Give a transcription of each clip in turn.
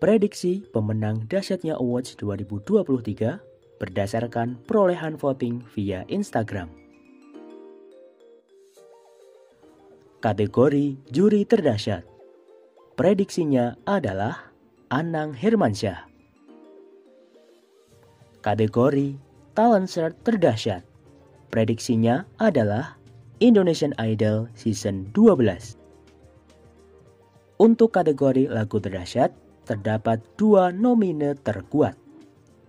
Prediksi pemenang Dahsyatnya Awards 2023 berdasarkan perolehan voting via Instagram. Kategori Juri Terdahsyat Prediksinya adalah Anang Hermansyah. Kategori Talent Search Terdahsyat Prediksinya adalah Indonesian Idol Season 12. Untuk kategori lagu terdahsyat, terdapat dua nomine terkuat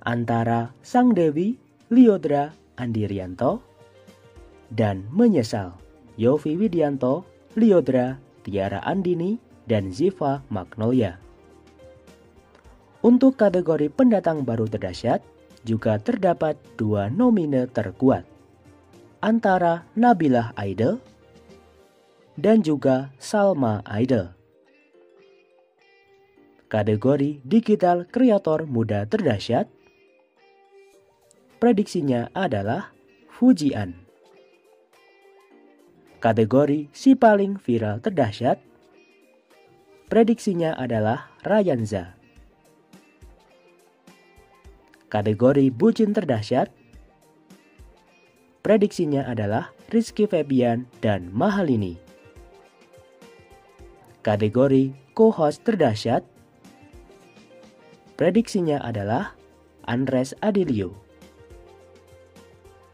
antara Sang Dewi, Liodra, Andi Rianto, dan Menyesal, Yofi Widianto, Liodra, Tiara Andini, dan Ziva Magnolia. Untuk kategori pendatang baru terdahsyat, juga terdapat dua nomine terkuat antara Nabilah Idol dan juga Salma Idol kategori Digital Kreator Muda Terdahsyat. Prediksinya adalah Fujian. Kategori Si Paling Viral Terdahsyat. Prediksinya adalah Rayanza. Kategori Bucin Terdahsyat. Prediksinya adalah Rizky Febian dan Mahalini. Kategori Co-host Terdahsyat Prediksinya adalah Andres Adilio.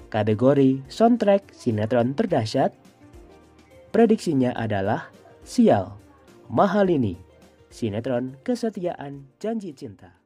Kategori soundtrack sinetron terdahsyat. Prediksinya adalah Sial, Mahalini, sinetron kesetiaan janji cinta.